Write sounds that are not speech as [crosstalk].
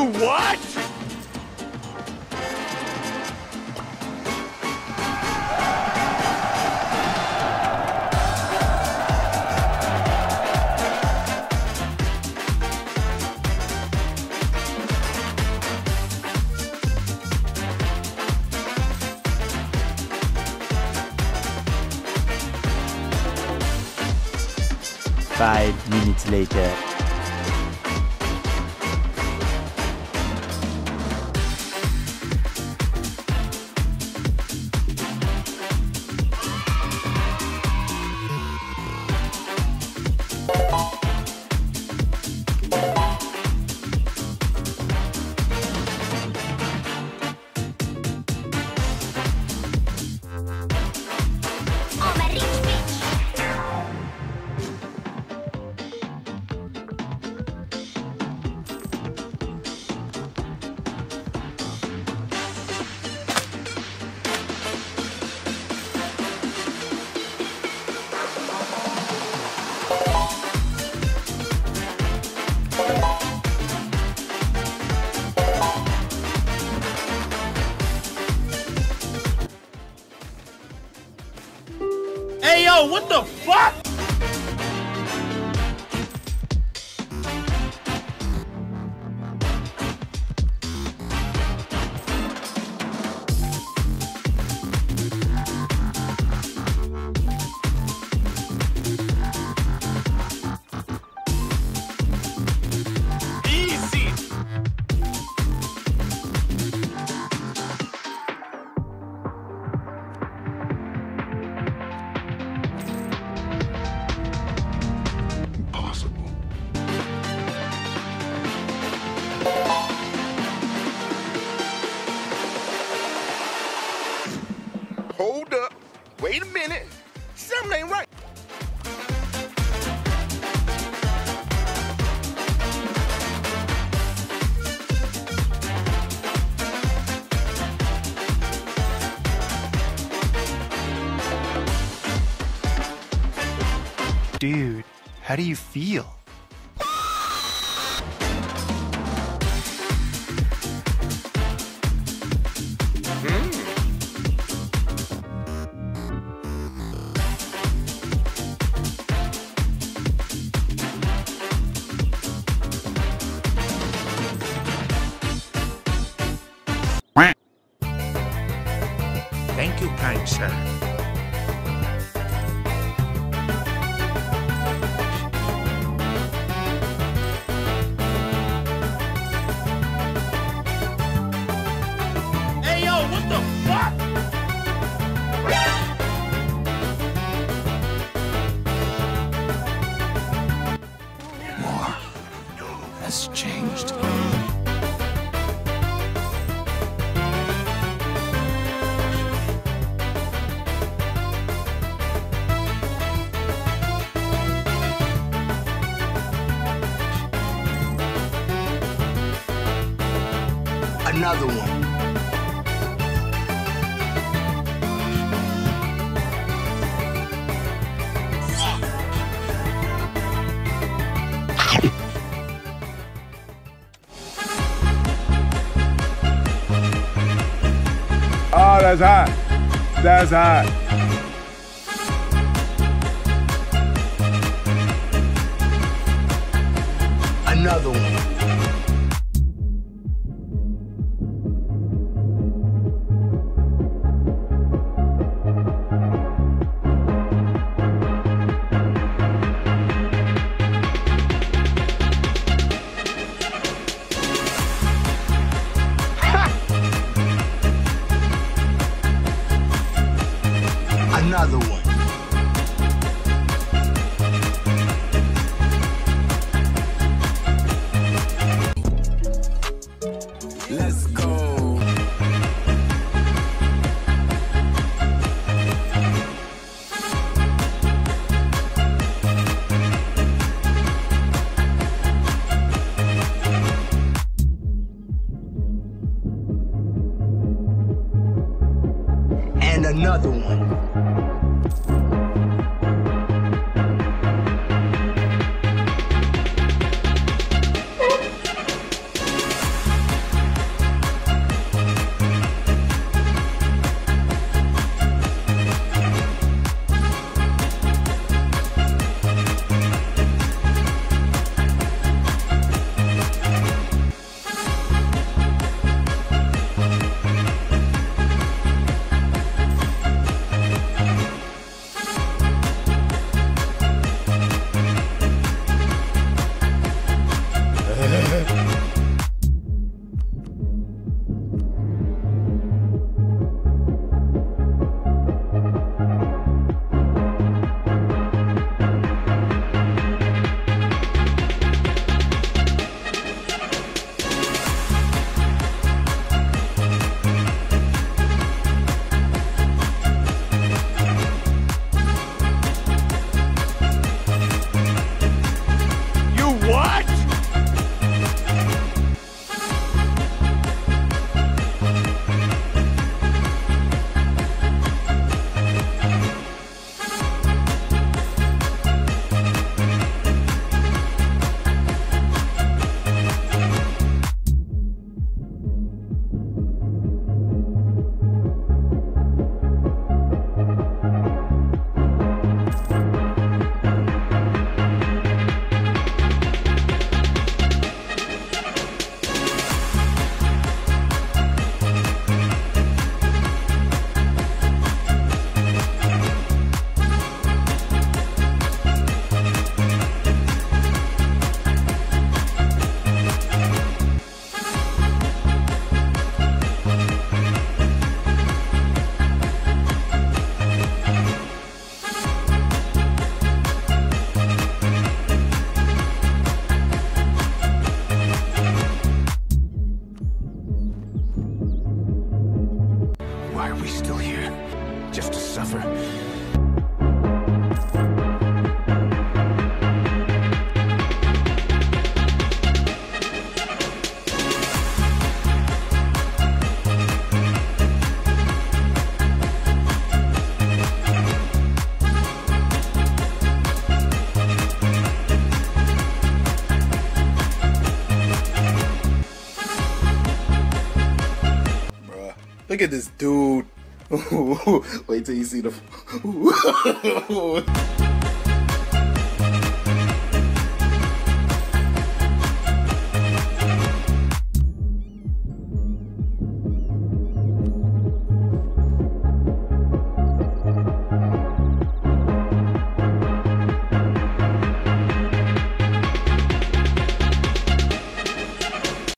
Do what? Five minutes later. How do you feel? Has changed. Another one. That's hot. That's hot. Another one. Another one. Let's go. And another one. Look at this dude. [laughs] Wait till you see the. [laughs]